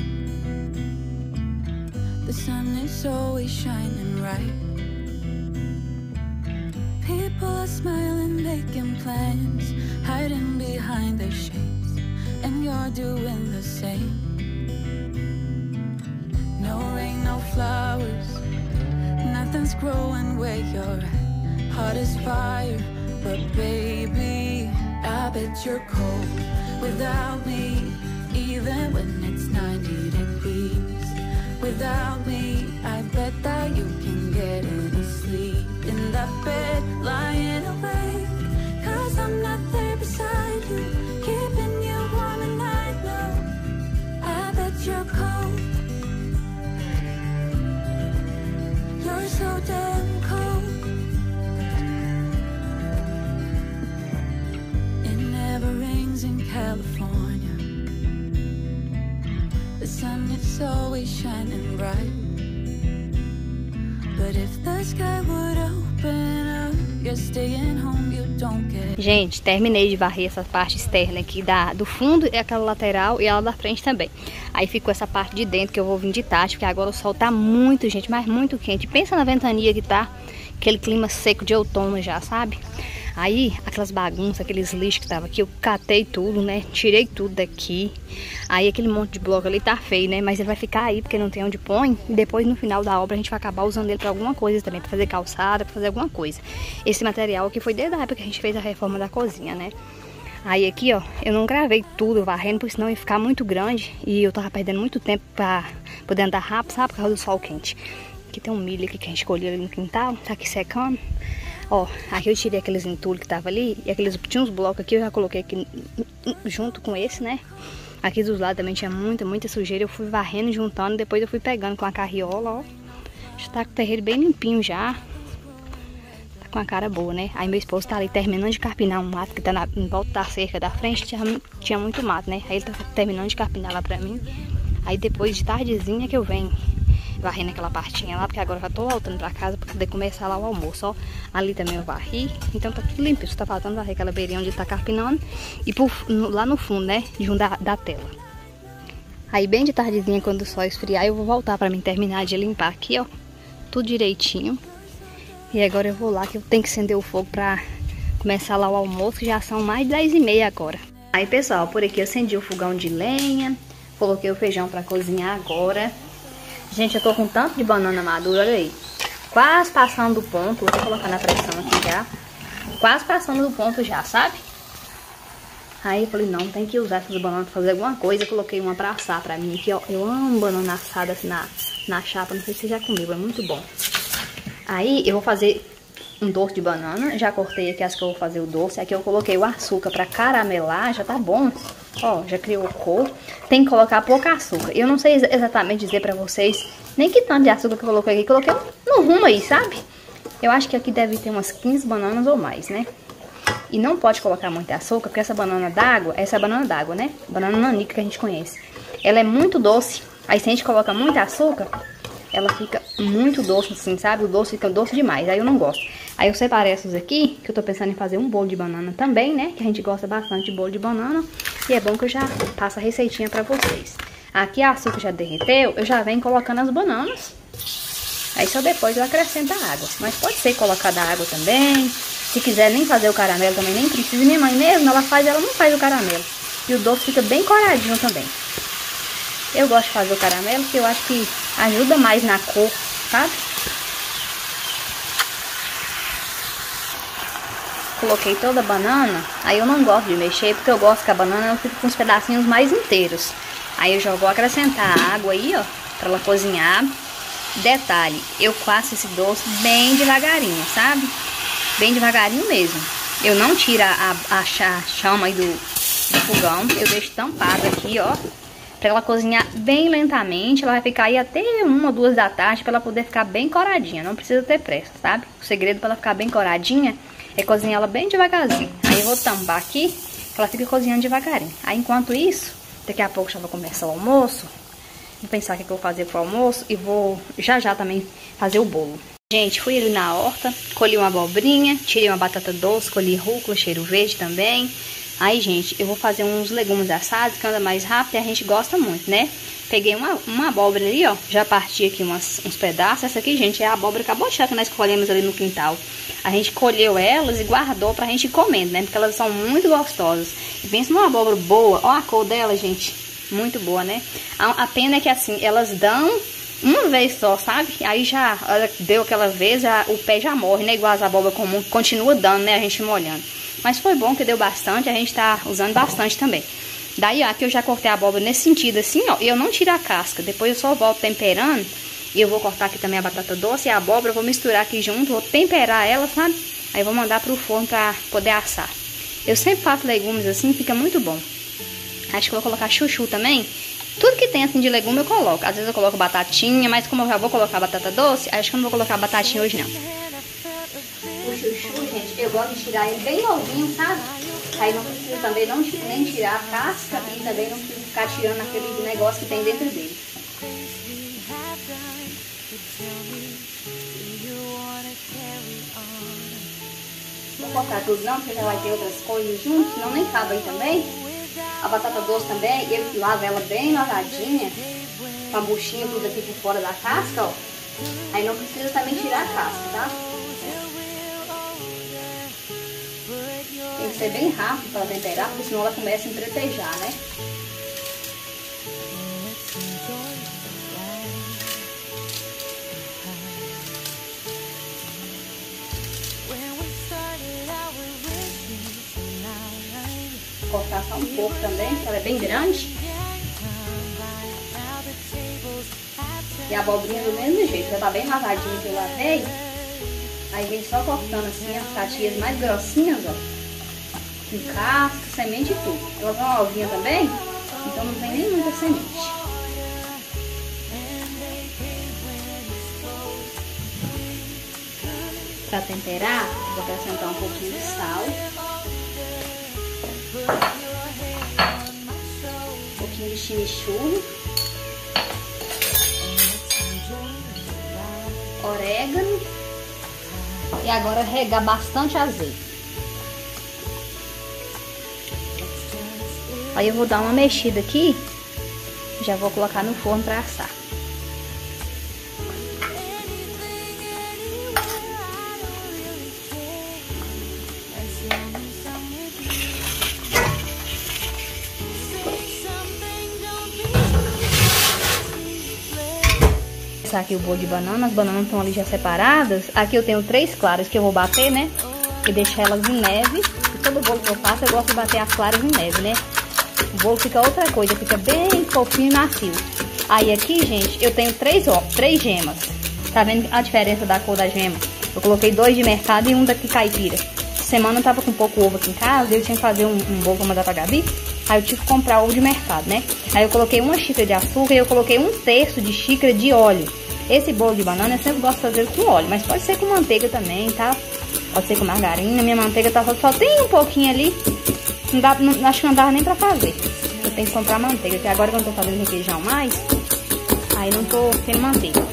The sun is always shining bright. People are smiling, making plans, hiding behind their shades, and you're doing the same. No rain, no flowers, nothing's growing where you're at. Heart is fire, but baby, I bet you're cold without me, even when it's 90 degrees. Without me, I bet that you can get any sleep in that bed, California. The sun is always shining bright. But if the sky would open up, you're staying home, you don't get. Gente, terminei de varrer essa parte externa aqui da, do fundo e aquela lateral e ela da frente também. Aí ficou essa parte de dentro que eu vou vir de tarde, porque agora o sol tá muito, gente, mas muito quente. Pensa na ventania que tá, aquele clima seco de outono já, sabe? Aí, aquelas bagunças, aqueles lixos que tava aqui, eu catei tudo, né? Tirei tudo daqui. Aí aquele monte de bloco ali tá feio, né? Mas ele vai ficar aí porque não tem onde põe. E depois no final da obra a gente vai acabar usando ele pra alguma coisa também, pra fazer calçada, pra fazer alguma coisa. Esse material aqui foi desde a época que a gente fez a reforma da cozinha, né? Aí aqui, ó, eu não gravei tudo varrendo, porque senão ia ficar muito grande e eu tava perdendo muito tempo pra poder andar rápido, sabe? Por causa do sol quente. Aqui tem um milho aqui que a gente colheu ali no quintal, tá aqui secando. Ó, aqui eu tirei aqueles entulhos que tava ali e aqueles tinha uns blocos aqui, eu já coloquei aqui junto com esse, né? Aqui dos lados também tinha muita, muita sujeira, eu fui varrendo, juntando, depois eu fui pegando com a carriola, ó. Já tá com o terreiro bem limpinho já. Tá com a cara boa, né? Aí meu esposo tá ali terminando de carpinar um mato que tá na, em volta da cerca da frente, tinha, tinha muito mato, né? Aí ele tá terminando de carpinar lá pra mim. Aí depois de tardezinha que eu venho varrendo aquela partinha lá, porque agora eu já tô voltando pra casa pra poder começar lá o almoço, ó. Ali também eu varri, então tá tudo limpo, só tá faltando varrer aquela beirinha onde tá carpinando e por, lá no fundo, né, junto da, da tela. Aí bem de tardezinha, quando o sol esfriar, eu vou voltar pra mim terminar de limpar aqui, ó, tudo direitinho. E agora eu vou lá, que eu tenho que acender o fogo pra começar lá o almoço, que já são mais de 10 e meia agora. Aí pessoal, por aqui eu acendi o fogão de lenha, coloquei o feijão pra cozinhar agora. Gente, eu tô com tanto de banana madura, olha aí. Quase passando do ponto, vou colocar na pressão aqui já. Quase passando do ponto já, sabe? Aí eu falei, não, tem que usar essas bananas pra fazer alguma coisa. Eu coloquei uma pra assar pra mim aqui, ó. Eu amo banana assada assim na, na chapa, não sei se você já comeu, é muito bom. Aí eu vou fazer um doce de banana. Já cortei aqui as que eu vou fazer o doce. Aqui eu coloquei o açúcar pra caramelar, já tá bom. Ó, já criou cor. Tem que colocar pouco açúcar. Eu não sei exatamente dizer pra vocês nem que tanto de açúcar que eu coloquei aqui. Coloquei no rumo aí, sabe? Eu acho que aqui deve ter umas 15 bananas ou mais, né? E não pode colocar muito açúcar, porque essa banana d'água, essa é banana d'água, né? Banana nanica que a gente conhece. Ela é muito doce. Aí se a gente coloca muito açúcar, ela fica muito doce assim, sabe? O doce fica doce demais, aí eu não gosto. Aí eu separei essas aqui, que eu tô pensando em fazer um bolo de banana também, né? Que a gente gosta bastante de bolo de banana. E é bom que eu já passo a receitinha pra vocês. Aqui a açúcar já derreteu, eu já venho colocando as bananas. Aí só depois eu acrescento a água. Mas pode ser colocada água também. Se quiser nem fazer o caramelo também, nem precisa. Minha mãe mesmo, ela faz, ela não faz o caramelo. E o doce fica bem coradinho também. Eu gosto de fazer o caramelo, porque eu acho que ajuda mais na cor, sabe? Coloquei toda a banana, aí eu não gosto de mexer, porque eu gosto que a banana fique com os pedacinhos mais inteiros. Aí eu já vou acrescentar a água aí, ó, pra ela cozinhar. Detalhe, eu faço esse doce bem devagarinho, sabe? Bem devagarinho mesmo. Eu não tiro a, a, a chama aí do, do fogão, eu deixo tampado aqui, ó. Pra ela cozinhar bem lentamente, ela vai ficar aí até uma ou duas da tarde pra ela poder ficar bem coradinha. Não precisa ter pressa, sabe? O segredo pra ela ficar bem coradinha é cozinhar ela bem devagarzinho. Aí eu vou tampar aqui, que ela fica cozinhando devagarinho. Aí enquanto isso, daqui a pouco já vai começar o almoço. Vou pensar o que eu vou fazer pro almoço e vou já já também fazer o bolo. Gente, fui ali na horta, colhi uma abobrinha, tirei uma batata doce, colhi rúcula, cheiro verde também. Aí, gente, eu vou fazer uns legumes assados, que anda mais rápido e a gente gosta muito, né? Peguei uma, uma abóbora ali, ó. Já parti aqui umas, uns pedaços. Essa aqui, gente, é a abóbora cabochá que nós colhemos ali no quintal. A gente colheu elas e guardou pra gente ir comendo, né? Porque elas são muito gostosas. E pensa numa abóbora boa. Ó a cor dela, gente. Muito boa, né? A, a pena é que, assim, elas dão uma vez só, sabe? Aí já deu aquela vez, já, o pé já morre, né? Igual as abóboras comuns, continua dando, né? A gente molhando. Mas foi bom que deu bastante, a gente tá usando bastante também. Daí, ó, aqui eu já cortei a abóbora nesse sentido assim, ó. E eu não tiro a casca. Depois eu só volto temperando. E eu vou cortar aqui também a batata doce e a abóbora. Vou misturar aqui junto, vou temperar ela, sabe? Aí vou mandar pro forno pra poder assar. Eu sempre faço legumes assim, fica muito bom. Acho que vou colocar chuchu também. Tudo que tem assim de legume eu coloco. Às vezes eu coloco batatinha, mas como eu já vou colocar batata doce, acho que eu não vou colocar batatinha hoje não. O chuchu, gente, eu gosto de tirar ele bem novinho, sabe? Aí não precisa também não, nem tirar a casca e também não precisa ficar tirando aquele negócio que tem dentro dele. Vou colocar tudo não, porque já vai ter outras coisas juntos, não nem cabe aí também. A batata doce também, eu lavo ela bem lavadinha, com a buchinha tudo aqui por fora da casca, ó. Aí não precisa também tirar a casca, tá? Tem que ser bem rápido para temperar, porque senão ela começa a entretejar, né? Um pouco também, porque ela é bem grande. E a abobrinha do mesmo jeito, já tá bem lavadinha que eu lavei. Aí vem só cortando assim as fatias mais grossinhas, ó. Com casca, semente e tudo. Ela tem uma ovinha também, então não tem nem muita semente. Para temperar, vou acrescentar um pouquinho de sal. Um. Orégano. E agora regar bastante azeite. Aí eu vou dar uma mexida aqui. Já vou colocar no forno para assar. Aqui o bolo de banana. As bananas estão ali já separadas. Aqui eu tenho três claras que eu vou bater, né? E deixar elas em neve. E todo bolo que eu faço, eu gosto de bater as claras em neve, né? O bolo fica outra coisa, fica bem fofinho e macio. Aí aqui, gente, eu tenho três, ó, três gemas. Tá vendo a diferença da cor da gema? Eu coloquei dois de mercado e um daqui caipira. Semana eu tava com pouco ovo aqui em casa, eu tinha que fazer um, um bolo pra mandar pra Gabi. Aí eu tive que comprar ovo de mercado, né? Aí eu coloquei uma xícara de açúcar e eu coloquei um terço de xícara de óleo. Esse bolo de banana eu sempre gosto de fazer com óleo, mas pode ser com manteiga também, tá? Pode ser com margarina. Minha manteiga tá só, só tem um pouquinho ali. Não dá, não, acho que não dava nem pra fazer. Eu tenho que comprar manteiga, porque agora que eu não tô fazendo requeijão mais, aí não tô tendo manteiga.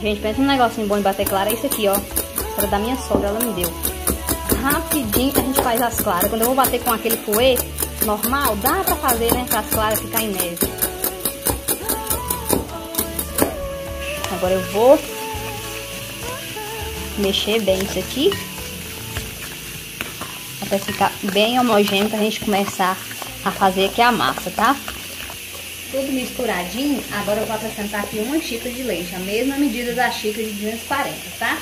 Gente, pensa num negocinho bom de bater clara, é isso aqui, ó. Era da minha sogra, ela me deu. Rapidinho a gente faz as claras. Quando eu vou bater com aquele fouet normal, dá pra fazer, né? Pra as claras ficar em neve. Agora eu vou mexer bem isso aqui. Até ficar bem homogêneo pra gente começar a fazer aqui a massa, tá? Tudo misturadinho, agora eu vou acrescentar aqui uma xícara de leite, a mesma medida da xícara de 240, tá?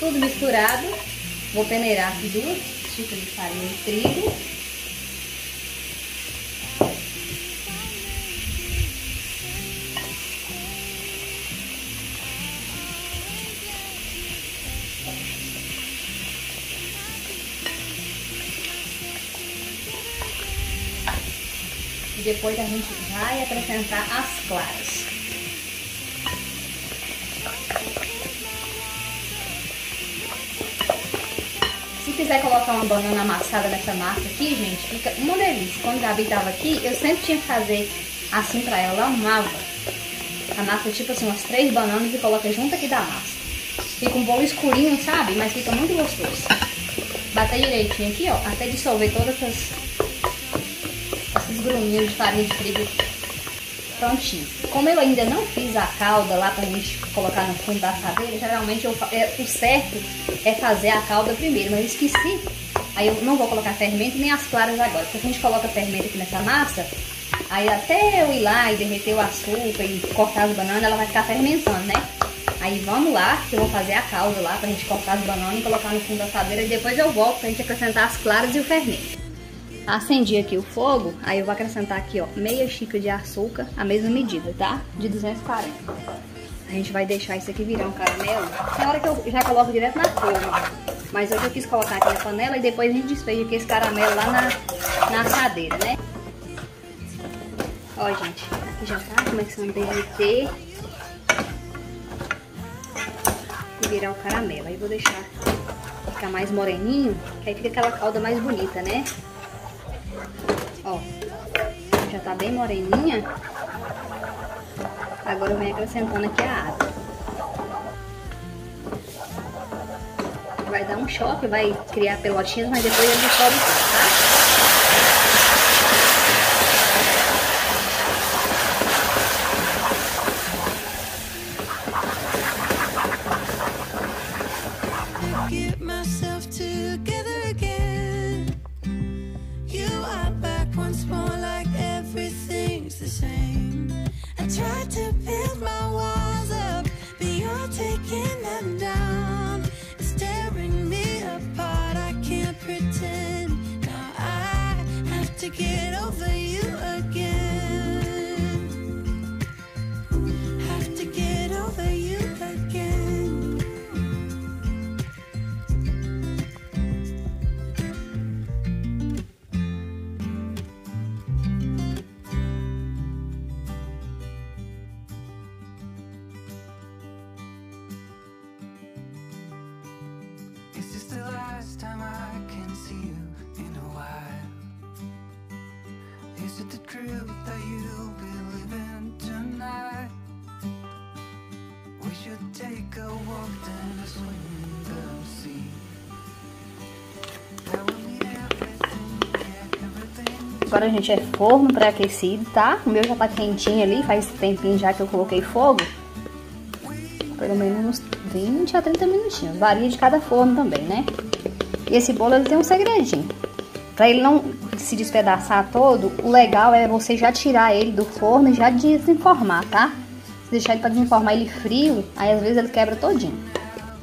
Tudo misturado, vou peneirar aqui duas xícaras de farinha de trigo. Depois a gente vai acrescentar as claras. Se quiser colocar uma banana amassada nessa massa aqui, gente, fica uma delícia. Quando a Gabi tava aqui, eu sempre tinha que fazer assim pra ela, ela amava. Amassa tipo assim umas três bananas e coloca junto aqui da massa. Fica um bolo escurinho, sabe? Mas fica muito gostoso. Bater direitinho aqui, ó, até dissolver todas essas, essas gruminhas de farinha de trigo prontinho. Como eu ainda não fiz a calda lá pra gente colocar no fundo da assadeira, geralmente eu, é, o certo é fazer a calda primeiro, mas eu esqueci. Aí eu não vou colocar fermento nem as claras agora, porque se a gente coloca fermento aqui nessa massa, aí até eu ir lá e derreter o açúcar e cortar as bananas, ela vai ficar fermentando, né? Aí vamos lá, que eu vou fazer a calda lá pra gente cortar as bananas e colocar no fundo da assadeira e depois eu volto pra gente acrescentar as claras e o fermento. Acendi aqui o fogo, aí eu vou acrescentar aqui, ó, meia xícara de açúcar, a mesma medida, tá? De 240. A gente vai deixar isso aqui virar um caramelo. Tem hora que eu já coloco direto na forma. Mas hoje eu quis colocar aqui na panela e depois a gente despeja aqui esse caramelo lá na, na assadeira, né? Ó, gente, aqui já tá começando a derreter. E virar o caramelo. Aí vou deixar ficar mais moreninho, que aí fica aquela calda mais bonita, né? Ó, já tá bem moreninha. Agora eu venho acrescentando aqui a água. Vai dar um choque, vai criar pelotinhas, mas depois ele tudo, tá? Gente, é forno pré-aquecido, tá? O meu já tá quentinho ali, faz tempinho já que eu coloquei fogo. Pelo menos uns 20 a 30 minutinhos. Varia de cada forno também, né? E esse bolo, ele tem um segredinho. Pra ele não se despedaçar todo, o legal é você já tirar ele do forno e já desenformar, tá? Se deixar ele pra desenformar ele frio, aí às vezes ele quebra todinho.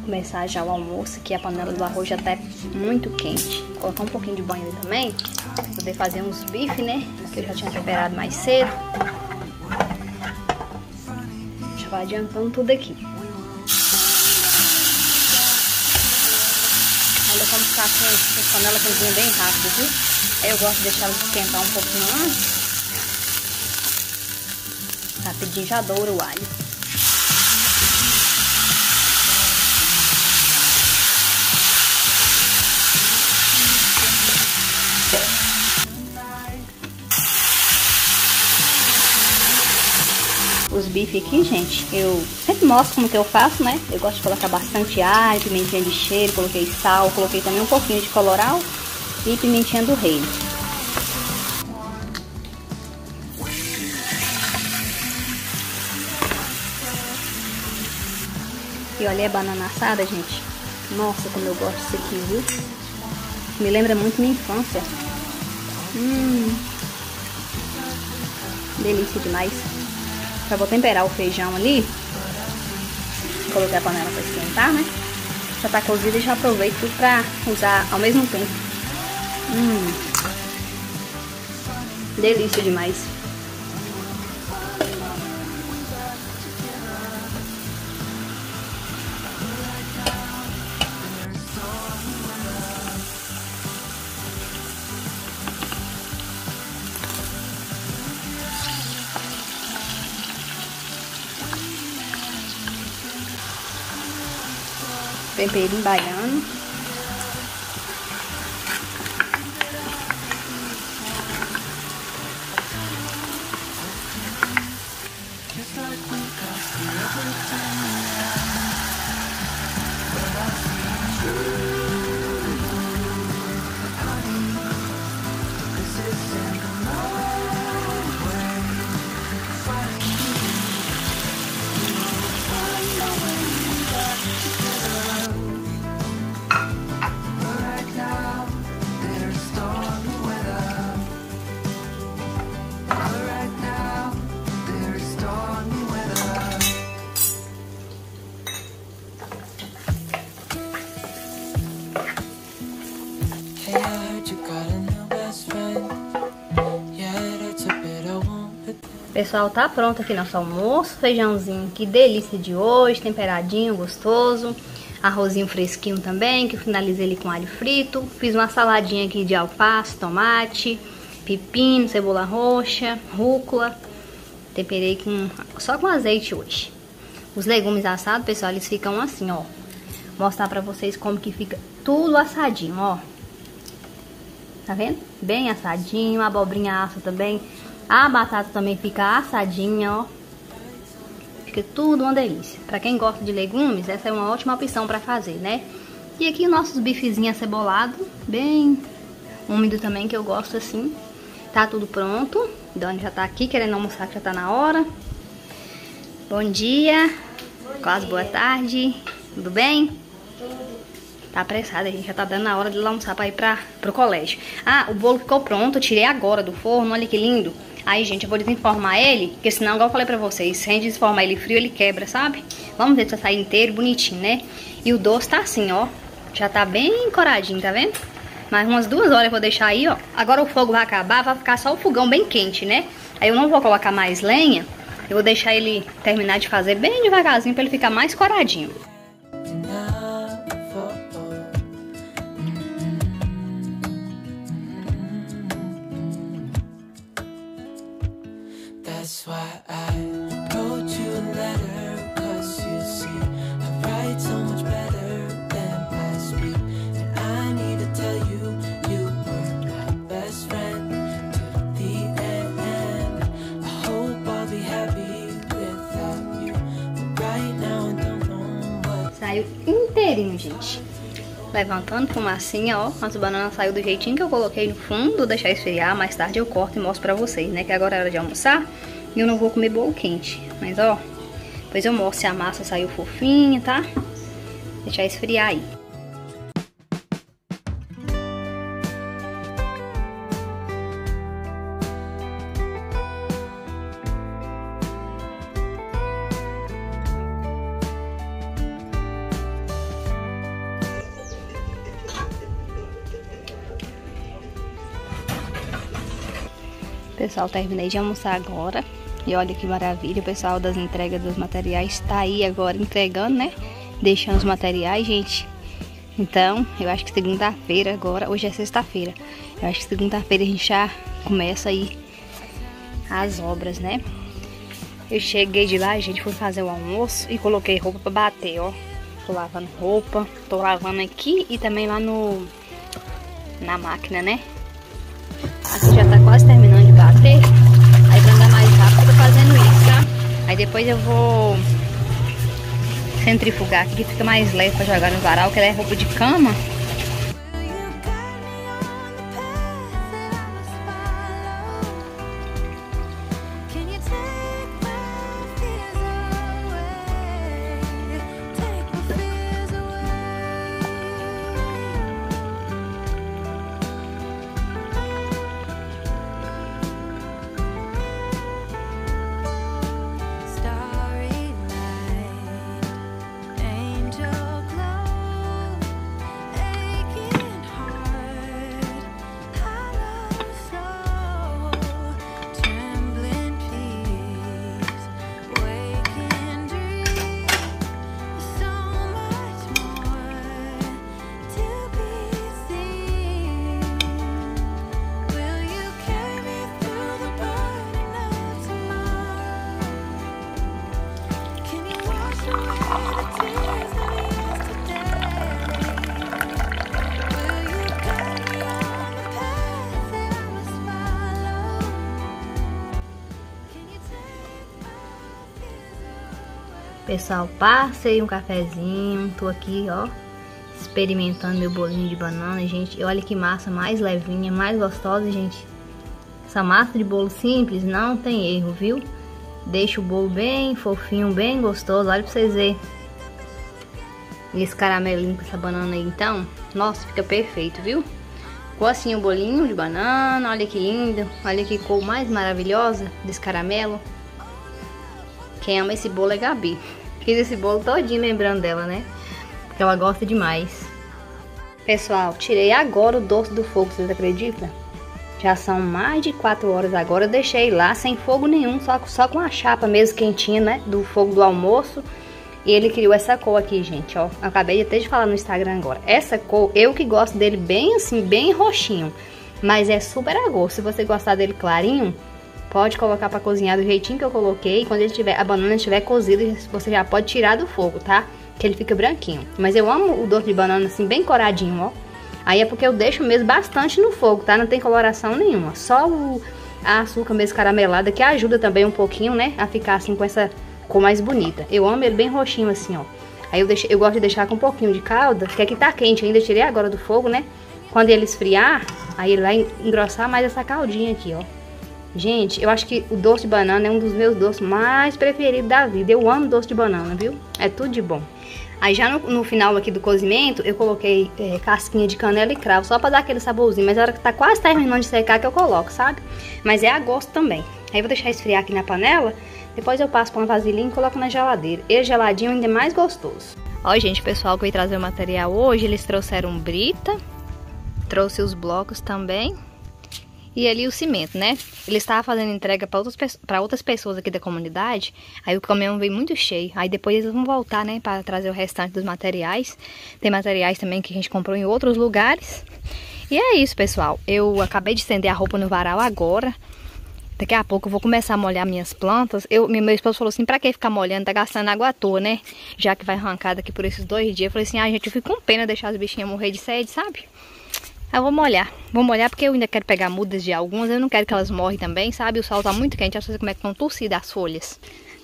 Começar já o almoço, que a panela do arroz já tá muito quente. Colocar um pouquinho de banho também, pra poder fazer uns bifes, né? Que eu já tinha temperado mais cedo. Já vai adiantando tudo aqui. Olha como ficar quente, essa panela cozinha bem rápido, viu? Eu gosto de deixar ela esquentar um pouquinho antes. Rapidinho já doura o alho. Os bifes aqui, gente, eu sempre mostro como que eu faço, né? Eu gosto de colocar bastante alho, pimentinha de cheiro, coloquei sal, coloquei também um pouquinho de coloral e pimentinha do reino. E olha a banana assada, gente. Nossa, como eu gosto disso aqui, viu? Me lembra muito minha infância. Hum. Delícia demais. Já vou temperar o feijão ali. Coloquei a panela para esquentar, né? Já tá cozido e já aproveito tudo pra usar ao mesmo tempo. Hum. Delícia demais. Baden-Bayern Pessoal, tá pronto aqui nosso almoço. Feijãozinho, que delícia de hoje, temperadinho, gostoso. Arrozinho fresquinho também, que finalizei ele com alho frito. Fiz uma saladinha aqui de alface, tomate, pepino, cebola roxa, rúcula. Temperei com, só com azeite hoje. Os legumes assados, pessoal, eles ficam assim, ó. Mostrar pra vocês como que fica tudo assadinho, ó. Tá vendo? Bem assadinho, abobrinha assa também. A batata também fica assadinha, ó. Fica tudo uma delícia. Pra quem gosta de legumes, essa é uma ótima opção pra fazer, né? E aqui nossos bifezinhos acebolados, bem úmido também, que eu gosto assim. Tá tudo pronto. Dani já tá aqui querendo almoçar, que já tá na hora. Bom dia. Quase boa tarde. Tudo bem? Tá apressada, a gente já tá dando a hora de almoçar pra ir pra, pro colégio. Ah, o bolo ficou pronto, eu tirei agora do forno, olha que lindo. Aí, gente, eu vou desenformar ele, porque senão, igual eu falei pra vocês, se a gente desenformar ele frio, ele quebra, sabe? Vamos ver se vai sair inteiro, bonitinho, né? E o doce tá assim, ó. Já tá bem coradinho, tá vendo? Mais umas duas horas eu vou deixar aí, ó. Agora o fogo vai acabar, vai ficar só o fogão bem quente, né? Aí eu não vou colocar mais lenha. Eu vou deixar ele terminar de fazer bem devagarzinho pra ele ficar mais coradinho. Saiu inteirinho, gente. Levantando fumacinha, ó. As bananas saiu do jeitinho que eu coloquei no fundo. Deixar esfriar. Mais tarde eu corto e mostro pra vocês, né? Que agora é hora de almoçar. E eu não vou comer bolo quente. Mas, ó. Depois eu mostro se a massa saiu fofinha, tá? Deixar esfriar aí. Pessoal, terminei de almoçar agora. E olha que maravilha, o pessoal das entregas dos materiais tá aí agora entregando, né? Deixando os materiais, gente. Então, eu acho que segunda-feira agora, hoje é sexta-feira. Eu acho que segunda-feira a gente já começa aí as obras, né? Eu cheguei de lá, gente foi fazer o almoço e coloquei roupa pra bater, ó. Tô lavando roupa, tô lavando aqui e também lá no na máquina, né? Aqui já tá quase terminando de bater. Aí pra andar mais rápido fazendo isso, tá? Aí depois eu vou centrifugar aqui que fica mais leve pra jogar no varal, que ela é roupa de cama. Pessoal, passei um cafezinho, tô aqui, ó, experimentando meu bolinho de banana, gente. E olha que massa mais levinha, mais gostosa, gente. Essa massa de bolo simples não tem erro, viu? Deixa o bolo bem fofinho, bem gostoso. Olha pra vocês verem. E esse caramelinho com essa banana aí, então, nossa, fica perfeito, viu? Ficou assim o bolinho de banana, olha que lindo. Olha que cor mais maravilhosa desse caramelo. Quem ama esse bolo é Gabi. Fiz esse bolo todinho lembrando dela, né? Porque ela gosta demais. Pessoal, tirei agora o doce do fogo, vocês acreditam? Já são mais de 4 horas agora. Eu deixei lá sem fogo nenhum, só, só com a chapa mesmo quentinha, né? Do fogo do almoço. E ele criou essa cor aqui, gente, ó. Acabei até de falar no Instagram agora. Essa cor, eu que gosto dele bem assim, bem roxinho. Mas é super a gosto. Se você gostar dele clarinho, pode colocar pra cozinhar do jeitinho que eu coloquei. Quando ele tiver, a banana estiver cozida, você já pode tirar do fogo, tá? Que ele fica branquinho. Mas eu amo o doce de banana assim, bem coradinho, ó. Aí é porque eu deixo mesmo bastante no fogo, tá? Não tem coloração nenhuma. Só o açúcar mesmo caramelada, que ajuda também um pouquinho, né? A ficar assim com essa cor mais bonita. Eu amo ele bem roxinho assim, ó. Aí eu, deixo, eu gosto de deixar com um pouquinho de calda, que aqui tá quente ainda, eu tirei agora do fogo, né? Quando ele esfriar, aí ele vai engrossar mais essa caldinha aqui, ó. Gente, eu acho que o doce de banana é um dos meus doces mais preferidos da vida. Eu amo doce de banana, viu? É tudo de bom. Aí já no, no final aqui do cozimento, eu coloquei é, casquinha de canela e cravo, só pra dar aquele saborzinho. Mas na hora que tá quase terminando de secar que eu coloco, sabe? Mas é a gosto também. Aí eu vou deixar esfriar aqui na panela, depois eu passo pra uma vasilhinha e coloco na geladeira. E geladinho ainda é mais gostoso. Ó, gente, pessoal que veio trazer o material hoje, eles trouxeram brita, trouxe os blocos também e ali o cimento, né? Ele estava fazendo entrega para outras, outras pessoas aqui da comunidade. Aí o caminhão veio muito cheio. Aí depois eles vão voltar, né? Para trazer o restante dos materiais. Tem materiais também que a gente comprou em outros lugares. E é isso, pessoal. Eu acabei de estender a roupa no varal agora. Daqui a pouco eu vou começar a molhar minhas plantas. Eu, meu esposo falou assim, pra que ficar molhando? Tá gastando água à toa, né? Já que vai arrancar daqui por esses dois dias. Eu falei assim, ah, gente, eu fico com pena deixar as bichinhas morrer de sede, sabe? Eu vou molhar. Vou molhar porque eu ainda quero pegar mudas de algumas. Eu não quero que elas morrem também, sabe? O sol tá muito quente. Olha como é que estão torcidas as folhas.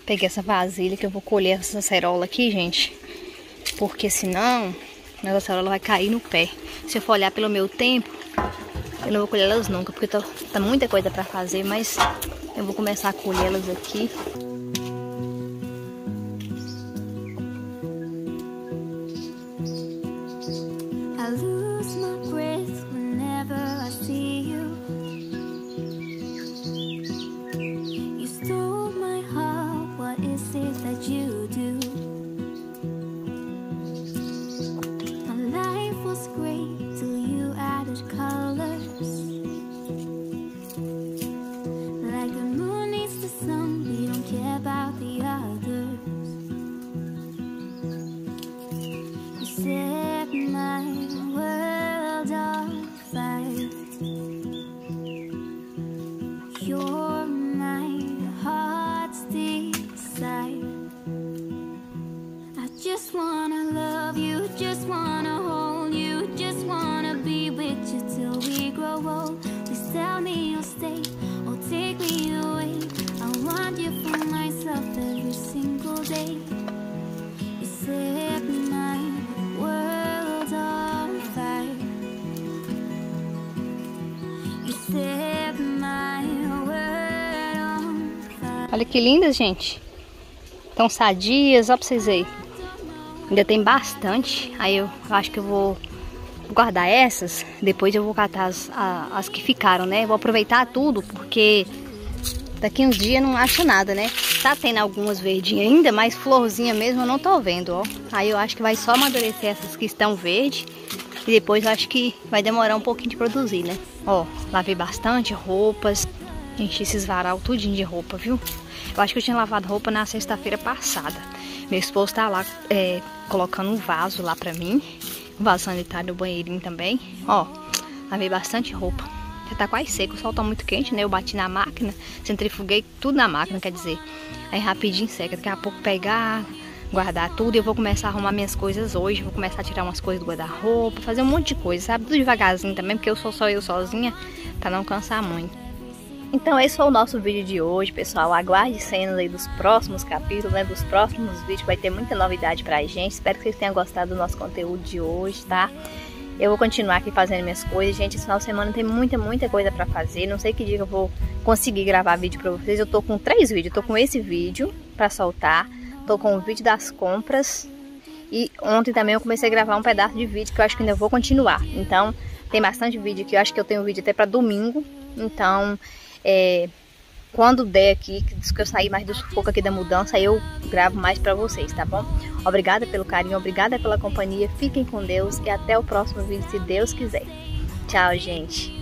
Peguei essa vasilha que eu vou colher essa acerola aqui, gente. Porque senão, essa acerola vai cair no pé. Se eu for olhar pelo meu tempo, eu não vou colher elas nunca. Porque tá, tá muita coisa pra fazer, mas eu vou começar a colher elas aqui. Que lindas, gente. Estão sadias, ó pra vocês aí. Ainda tem bastante. Aí eu acho que eu vou guardar essas. Depois eu vou catar as, as que ficaram, né? vou aproveitar tudo, porque daqui uns dias não acho nada, né? Tá tendo algumas verdinhas ainda, mas florzinha mesmo eu não tô vendo, ó. Aí eu acho que vai só amadurecer essas que estão verdes. E depois eu acho que vai demorar um pouquinho de produzir, né? Ó, lavei bastante roupas. Enchi esses varal tudinho de roupa, viu? Eu acho que eu tinha lavado roupa na sexta-feira passada. Meu esposo tá lá é, colocando um vaso lá pra mim. Um vaso sanitário no banheirinho também. Ó, lavei bastante roupa. Já tá quase seco, o sol tá muito quente, né? Eu bati na máquina, centrifuguei tudo na máquina, quer dizer. Aí rapidinho seca. Daqui a pouco pegar, guardar tudo. Eu vou começar a arrumar minhas coisas hoje. Vou começar a tirar umas coisas do guarda-roupa, fazer um monte de coisa, sabe? Tudo devagarzinho também, porque eu sou só eu sozinha, pra não cansar muito. Então esse foi o nosso vídeo de hoje, pessoal. Aguarde cenas aí dos próximos capítulos, né? Dos próximos vídeos, vai ter muita novidade pra gente. Espero que vocês tenham gostado do nosso conteúdo de hoje, tá? Eu vou continuar aqui fazendo minhas coisas. Gente, esse final de semana tem muita, muita coisa pra fazer. Não sei que dia eu vou conseguir gravar vídeo pra vocês. Eu tô com três vídeos. Eu tô com esse vídeo pra soltar. Tô com o vídeo das compras. E ontem também eu comecei a gravar um pedaço de vídeo que eu acho que ainda vou continuar. Então, tem bastante vídeo aqui. Eu acho que eu tenho vídeo até pra domingo. Então, é, quando der aqui, que eu sair mais do sufoco aqui da mudança, eu gravo mais pra vocês, tá bom? Obrigada pelo carinho, obrigada pela companhia, fiquem com Deus e até o próximo vídeo, se Deus quiser. Tchau, gente!